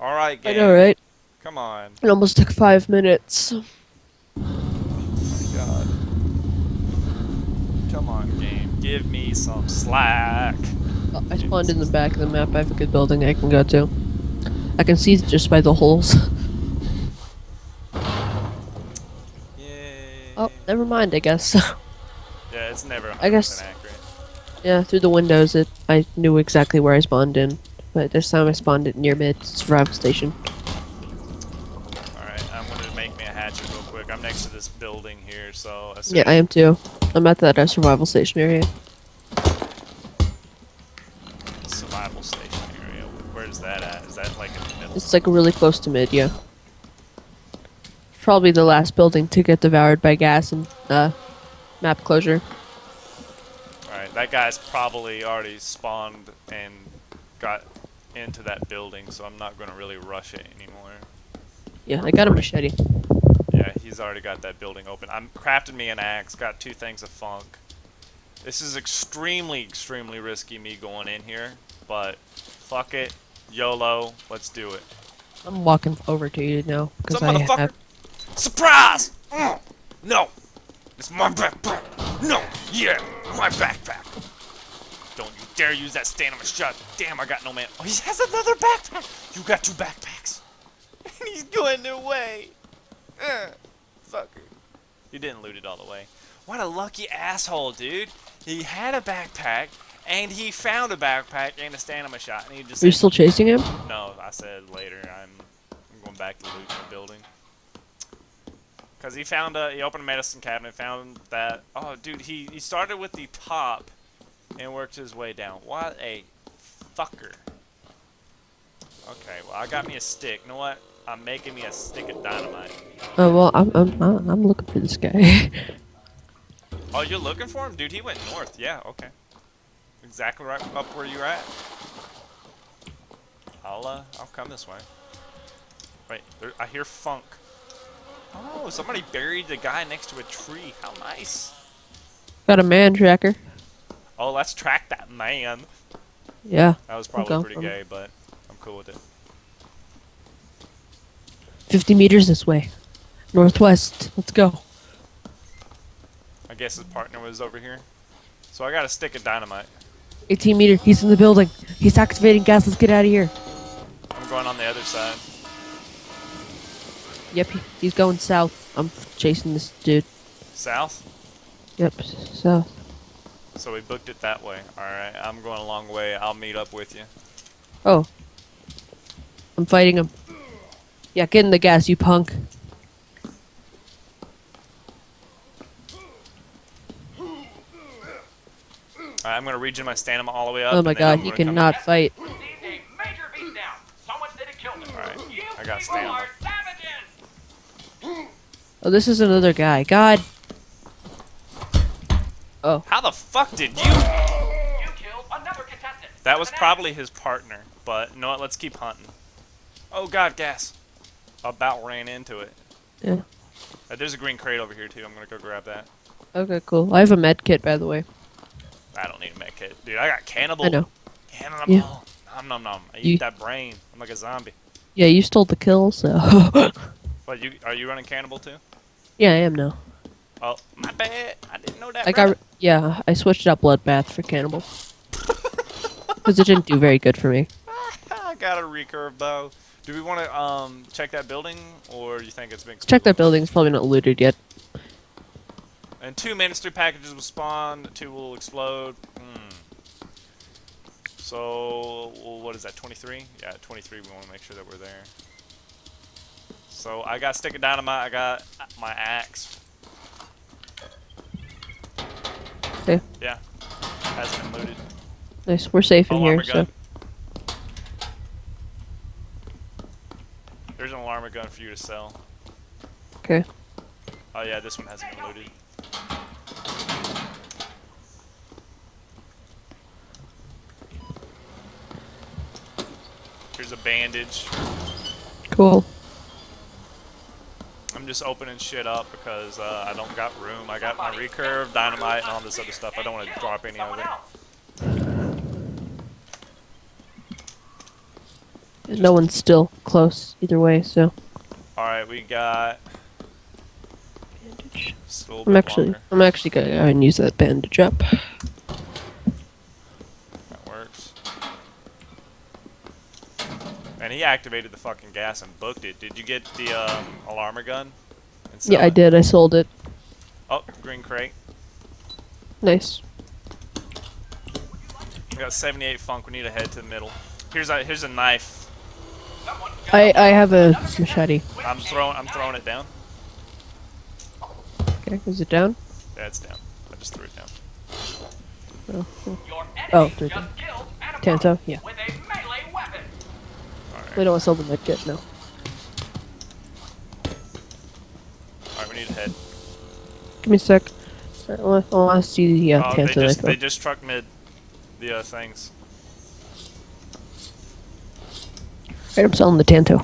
All right, I game. know, right? Come on. It almost took five minutes. Oh, God. Come on, game. Give me some slack. Oh, I spawned in the back of the map. I have a good building I can go to. I can see it just by the holes. Yay. oh, never mind. I guess. Yeah, it's never 100% I guess- accurate. yeah, through the windows, it I knew exactly where I spawned in. But this time I spawned it near mid survival station. Alright, I'm gonna make me a hatchet real quick. I'm next to this building here, so Yeah, I am too. I'm at that uh, survival station area. survival station area. Where's that at? Is that like in the middle? It's like really close to mid. Yeah. Probably the last building to get devoured by gas and uh, map closure. Alright, that guy's probably already spawned and got into that building, so I'm not gonna really rush it anymore. Yeah, I got a machete. Yeah, he's already got that building open. I'm crafted me an axe, got two things of FUNC. This is extremely, extremely risky me going in here, but fuck it. YOLO, let's do it. I'm walking over to you now because I motherfucker! have. Surprise! Mm. No! It's my backpack! No! Yeah! My backpack! Don't you dare use that stamina shot! Damn, I got no man. Oh, he has another backpack! You got two backpacks! And he's going away! Uh, fucker. He didn't loot it all the way. What a lucky asshole, dude! He had a backpack, and he found a backpack and a stamina shot, and he just Are you still chasing him? no, I said later. I'm, I'm going back to loot the building. Cause he found a, he opened a medicine cabinet, found that. Oh, dude, he he started with the top, and worked his way down. What a fucker. Okay, well I got me a stick. You know what? I'm making me a stick of dynamite. Oh well, I'm I'm I'm looking for this guy. Oh, you're looking for him, dude? He went north. Yeah, okay. Exactly right up where you're at. I'll uh, I'll come this way. Wait, there, I hear FUNC. Oh, somebody buried the guy next to a tree. How nice. got a man tracker. Oh, let's track that man. Yeah, That was probably pretty gay, but I'm cool with it. 50 meters this way, northwest. Let's go. I guess his partner was over here. So I got a stick of dynamite. 18 meter. He's in the building. He's activating gas. Let's get out of here. I'm going on the other side. Yep, he's going south. I'm chasing this dude. South? Yep, south. So we booked it that way. Alright, I'm going a long way. I'll meet up with you. Oh, I'm fighting him. Yeah, get in the gas, you punk. Alright, I'm gonna regen my stamina all the way up. Oh my and then I'm god, he cannot fight. Received a major beatdown. Someone said it killed him. Alright, I got stamina. Oh, this is another guy. God. Oh, How the fuck did you? You killed another contestant. That was probably his partner, but you know what? Let's keep hunting. Oh god, gas! About ran into it. yeah. Uh, there's a green crate over here too. I'm gonna go grab that. Okay, cool. I have a med kit, by the way. I don't need a med kit, dude. I got cannibal. I know. Cannibal. Yeah. Nom nom nom. I You- eat that brain. I'm like a zombie. Yeah, you stole the kill, so. What you? Are you running cannibal too? yeah, I am now. Oh, my bad. I didn't know that. I got. Yeah, I switched out bloodbath for cannibal. Because it didn't do very good for me. I got a recurve bow. Do we want to um check that building, or you think it's been? Check that building. It's probably not looted yet. And two ministry packages will spawn, two will explode. Hmm. So, what is that, 23? Yeah, 23, we want to make sure that we're there. So, I got stick of dynamite, I got my axe. Okay. Yeah, hasn't been looted. Nice. We're safe in Alarm here, so. There's an alarm gun for you to sell. Okay. Oh yeah, this one hasn't been looted. Here's a bandage. Cool. I'm just opening shit up because uh, I don't got room. I got my recurve, dynamite, and all this other stuff. I don't want to drop any of it. else. No one's still close either way, so. All right, we got. Bandage. just I'm actually, longer. I'm actually gonna go ahead and use that bandage up. That works. And he activated the fucking gas and booked it. Did you get the um, alarmer gun? Yeah, I did. I sold it. Oh, green crate. Nice. We got 78 FUNC. We need to head to the middle. Here's a here's a knife. I I have a machete. I'm throwing I'm throwing it down. Okay, is it down? Yeah, it's down. I just threw it down. Oh, oh. Oh, killed done. an Tanto, yeah. with a melee weapon. All right. We don't want to sell the medkit, no. All right, we need to head. Give me a sec. I want to see the uh, Oh, they Tanto just they just truck mid the uh, things. I'm selling the Tanto.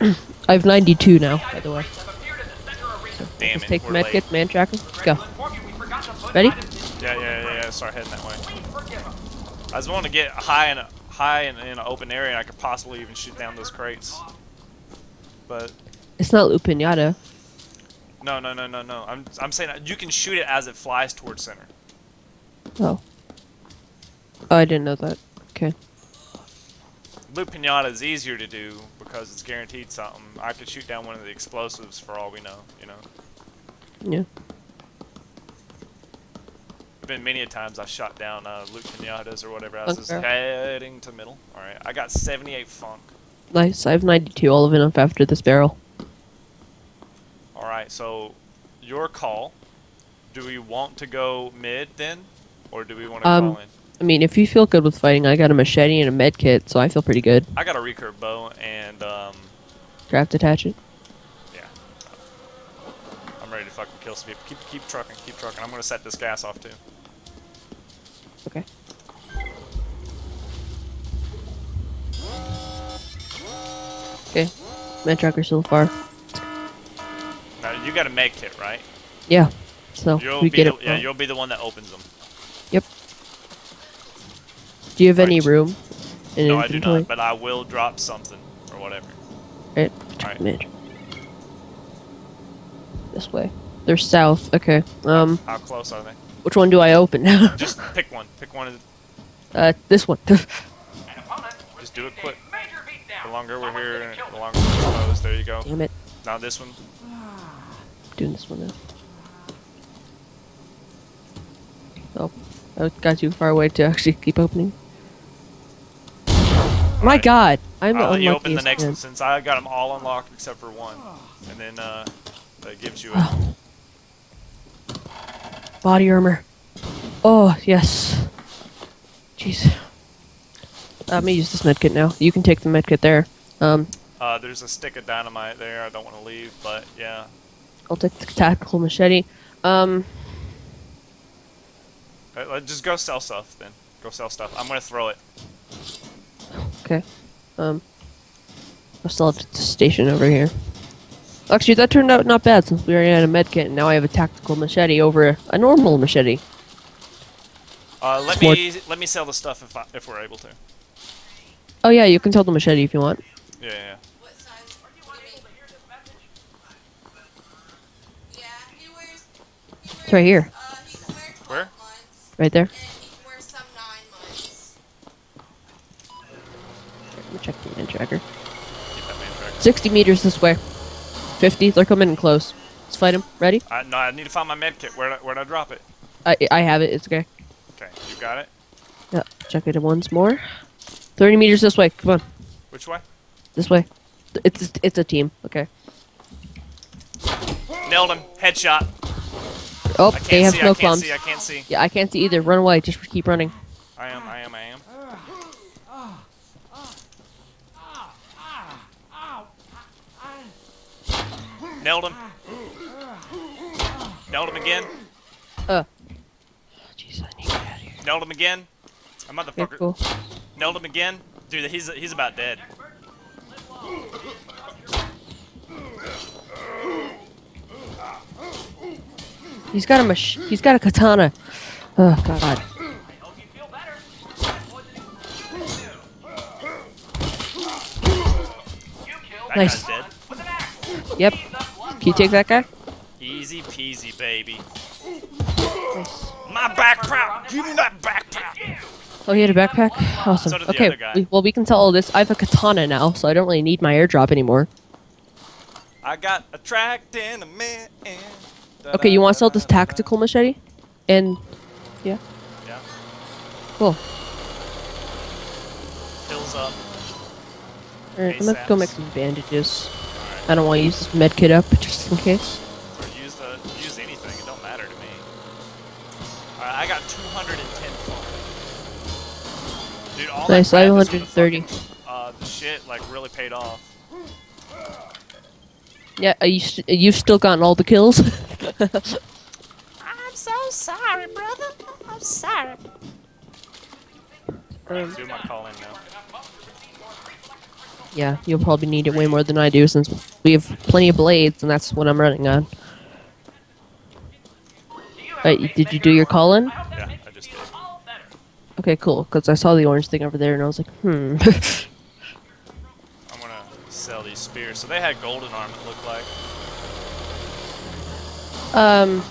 I have 92 now, by the way. Have appeared in the center arena. Damn Let's it, take medkit, man tracker. Let's go. Inform you we forgot to put Ready? Yeah, yeah, yeah, yeah. Start heading that way. Please forgive us. I was wanting to get high a high in, in an open area, I could possibly even shoot down those crates. But It's not loot pinata. no, no, no, no, no. I'm I'm saying you can shoot it as it flies towards center. Oh. Oh, I didn't know that. Okay. Pinata is easier to do because it's guaranteed something. I could shoot down one of the explosives for all we know. You know, Yeah. Been many a times I shot down uh, loot pinatas or whatever. I was just heading to middle. All right, I got 78 FUNC. Nice. I have 92. All of up after this barrel. All right, so your call. Do we want to go mid then, or do we want to Um, call in? I mean, if you feel good with fighting, I got a machete and a med kit, so I feel pretty good. I got a recurve bow and um, Draft attach it. yeah. I'm ready to fucking kill some people. Keep keep trucking, keep trucking. I'm gonna set this gas off too. Okay. Okay. Med tracker so far. Now you got a med kit, right? Yeah. So You'll we be get the, it. yeah, you'll be the one that opens them. Yep. Do you have any room in no, I do not, but I will drop something or whatever. Right. Alright. Mid. This way. They're south. Okay. Um, How close are they? Which one do I open? Just pick one. Pick one. of- uh, this one. Just do it a quick. Major beatdown. The longer we're here, the longer we're exposed. There you go. Damn it. Now this one. Doing this one now. Oh, I got too far away to actually keep opening. My Alright. God, I'm I'll the let you open the next man. one since I got them all unlocked except for one, and then uh, that gives you a. Body armor. Oh yes. Jeez. Uh, Let me use this medkit now. You can take the medkit there. Um, Uh, there's a stick of dynamite there. I don't want to leave, but yeah. I'll take the tactical machete. Um, Uh, uh, Just go sell stuff then. Go sell stuff. I'm gonna throw it. okay. Um, I'll still have the station over here. Actually, that turned out not bad since we already had a medkit, and now I have a tactical machete over a, a normal machete. Uh, let It's more- me let me sell the stuff if I, if we're able to. Oh yeah, you can sell the machete if you want. Yeah, yeah. yeah. What size? Are you unable to hear this message? Yeah, he wears. He wears It's right here. Uh, he can wear 12 Where? Right there. and he can wear some 9 months. Let me check the man tracker. Keep that man track. 60 meters this way. 50. They're coming in close. Let's fight them. Ready? I, no, I need to find my med kit. Where where'd I drop it? I I have it. It's okay. Okay, you got it. Yeah. Check it once more. 30 meters this way. Come on. Which way? This way. It's it's a team. Okay. Nailed him. Headshot. Oh, they have see. smoke I can't bombs. see. I can't see. Yeah, I can't see either. Run away. Just keep running. I am. I am. I am. Nailed him. Nailed him again. Uh. Jeez, I need to get out of here. Nailed him again. A motherfucker. cool. Nailed him again. Dude, he's he's about dead. He's got a mach- He's got a katana. Oh God. Hope you feel better. That poisoning That Nice. guy's dead. With an axe. Yep. Can you take that guy? Easy peasy, baby. Nice. My backpack! Give me that backpack! Oh, he had a backpack? Awesome. So okay, we- well, we can tell all this. I have a katana now, so I don't really need my airdrop anymore. I got a tracked and a man. Okay, you want to sell this tactical machete? And, yeah, Yeah. cool. Fills up. Alright, I'm gonna go make some bandages. I don't want to use this med kit up, just in case. Or use the use anything. It don't matter to me. Alright, I got 210 fun. Dude, all Nice, I have practice with the 130. fucking, Uh, the shit like really paid off. Yeah, uh, you st- you've still gotten all the kills? I'm so sorry, brother. I'm sorry. Um, Do my call in now. Yeah, you'll probably need it way more than I do since we have plenty of blades, and that's what I'm running on. Alright, did you do your call-in? Yeah, I just did. Okay, cool, because I saw the orange thing over there, and I was like, hmm. I'm gonna sell these spears. So they had golden arm. It looked like. Um,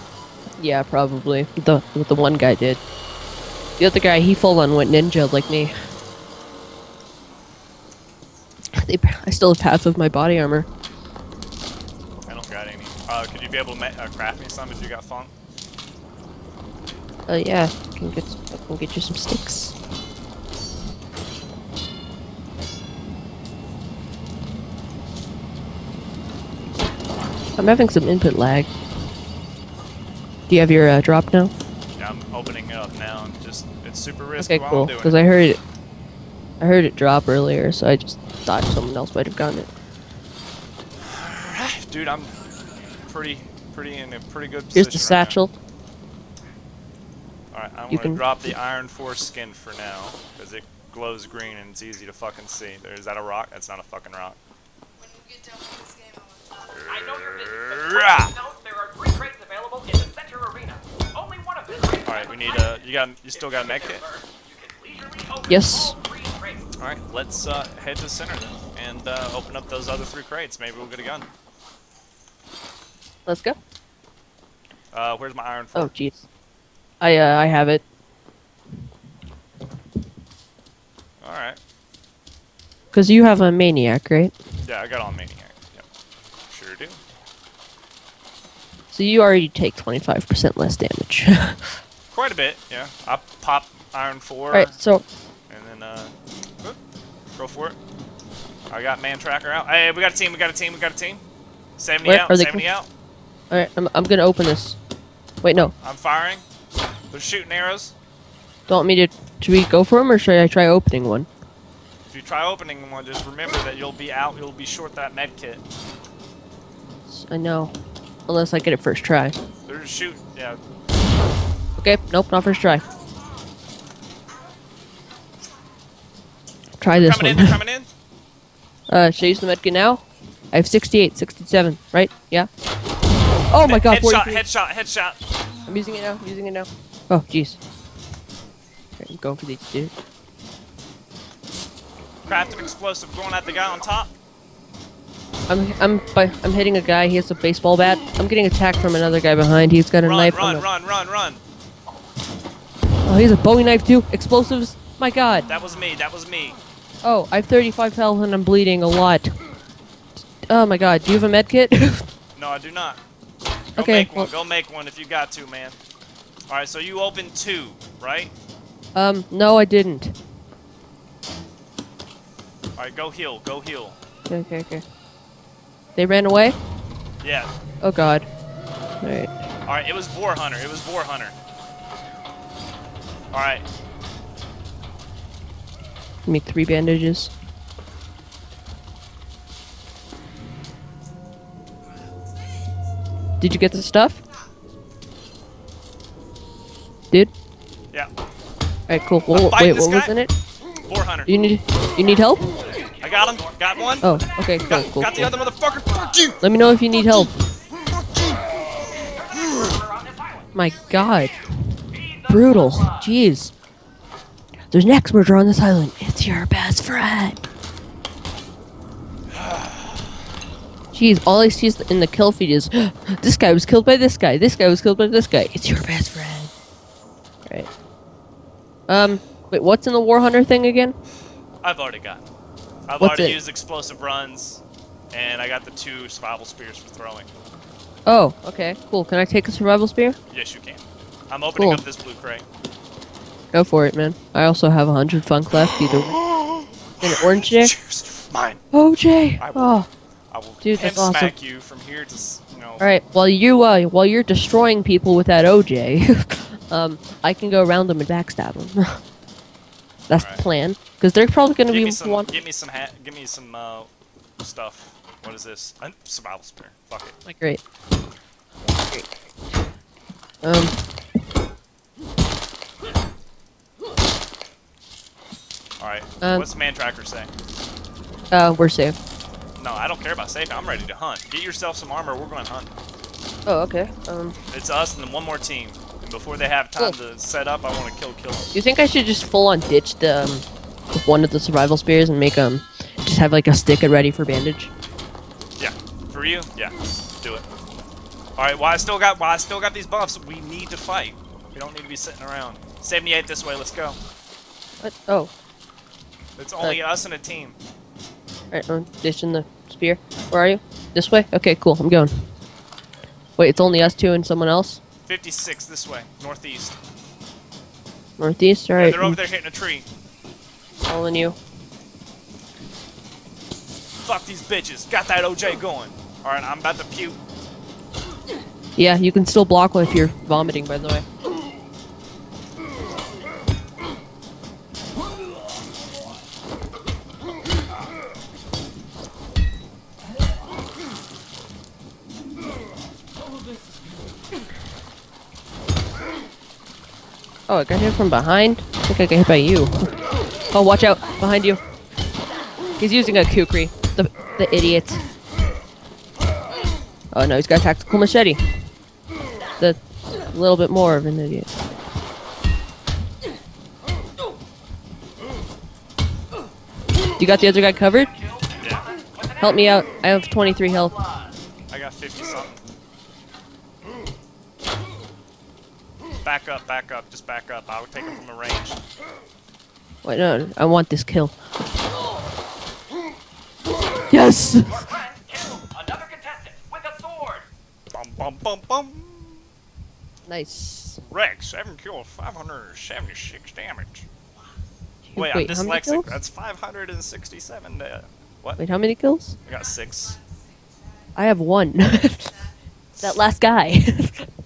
yeah, probably. The what the one guy did. The other guy, he full on went ninja like me. They, I still have half of my body armor. I don't got any. Uh, could you be able to uh, craft me some if you got FUNC? Uh, yeah, I can get I can get you some sticks. I'm having some input lag. Do you have your uh, drop now? Yeah, I'm opening it up now. Just it's super risky Okay, while cool. I'm doing Because. I heard it. I heard it drop earlier, so I just thought someone else might have gotten it. Dude, I'm pretty, pretty in a pretty good position. Here's the right satchel. All right, I'm You gonna can- drop the Iron Force skin for now because it glows green and it's easy to fucking see. There, is that a rock? That's not a fucking rock. When we get done with this game, I want to I know you're busy, but note there are three crates available in the center arena. Only one of them. All right, we need a. You got. You still got a med kit. Yes. All right, let's uh, head to the center then and uh, open up those other three crates. Maybe we'll get a gun. Let's go. Uh, where's my Iron Oh, jeez. I uh, I have it. All right. Cause you have a maniac, right? Yeah, I got all maniac. Yep. Sure do. So you already take 25% less damage. Quite a bit. Yeah. I pop Iron Four. Alright, so And then, uh, go for it. I got man tracker out. Hey, we got a team, we got a team, we got a team. 70 Where out, are they 70 out. alright, I'm I'm gonna open this. Wait, no. I'm firing. They're shooting arrows. Don't want me to should we go for him or should I try opening one? If you try opening one, just remember that you'll be out, you'll be short that med kit. I know. Unless I get it first try. They're shooting, yeah. Okay, nope, not first try. Try this Coming in, one. they're coming in. Uh, should I use the medkit now? I have 68, 67, right? Yeah. Oh my god, Headshot, 43. headshot, headshot. I'm using it now, I'm using it now. Oh, jeez. Okay, I'm going for these dude. Craft an explosive going at the guy on top. I'm I'm I'm hitting a guy. He has a baseball bat. I'm getting attacked from another guy behind. He's got a Run, knife. run, the- run, run, run. Oh, he has a Bowie knife too. Explosives. My God. That was me, that was me. Oh, I have 35 health and I'm bleeding a lot. Oh my God. Do you have a med kit? No, I do not. Go Okay, make one, well- go make one if you got to, man. Alright, so you opened two, right? um, no, I didn't. Alright, go heal, go heal. Okay, okay, okay. They ran away. Yeah. Oh God. All right. Alright, it was Boar Hunter. It was Boar Hunter. Alright. Give me three bandages. Did you get the stuff? Dude? Yeah. Alright, cool. Fighting wait, what was in it? Boar Hunter. You need you need help? I got him. Got one. Oh, okay, cool, got cool. got the cool. other motherfucker. Fuck you. Let me know if you need help. My god. Brutal. Jeez. There's an ex murder on this island. It's your best friend. Jeez, all I see is in the kill feed is this guy was killed by this guy. This guy was killed by this guy. It's your best friend. Right. Um. Wait, what's in the Boar Hunter thing again? I've already got. I've What's already it? used explosive runs, and I got the two survival spears for throwing. Oh, okay, cool. Can I take a survival spear? Yes, you can. I'm opening Cool. up this blue crate. Go for it, man. I also have a hundred FUNC left. Either way. An orange? Cheers. Mine. Oh, Jay. I will- Oh. I will Dude, that's awesome. smack you from here to, you know. All right. While you uh, while you're destroying people with that OJ, um, I can go around them and backstab them. That's Alright. the plan. Because they're probably gonna be me some. one. Give me some. Ha- give me some uh, stuff. What is this? Uh, survival spear. Fuck it. Like, great. Great. Um. Um, What's man tracker say? Uh, we're safe. No, I don't care about safe. I'm ready to hunt. Get yourself some armor. We're going to hunt. Oh, okay. Um, It's us and then one more team. And before they have time Cool. to set up, I want to kill kill 'em. do you think I should just full on ditch the um, one of the survival spears and make um, just have like a stick ready for bandage? Yeah. For you? Yeah. Do it. All right. While I still got while I still got these buffs, we need to fight. We don't need to be sitting around. 78 this way. Let's go. What? Oh, It's only us and a team. Alright, I'm ditching the spear. Where are you? This way? Okay, cool. I'm going. Wait, it's only us two and someone else? 56 this way, northeast. Northeast? Yeah, they're over there hitting a tree. following you. Fuck these bitches. Got that OJ going. All right, I'm about to puke. Yeah, you can still block if you're vomiting, by the way. Oh, I got hit from behind? I think I got hit by you. Oh, watch out! Behind you. He's using a kukri. The, the idiot. Oh no, he's got a tactical machete. The little bit more of an idiot. You got the other guy covered? Help me out. I have 23 health. I got 50 something. Back up, back up, just back up. I'll take him from a range. Wait, no, I want this kill. Yes! Your friend killed another contestant with a sword. Bum, bum, bum, bum. Nice. Rex, 7 kills, 576 damage. Wait, Wait, I'm dyslexic. That's 567. Uh, what? Wait, how many kills? I got 6. I have one. that last guy.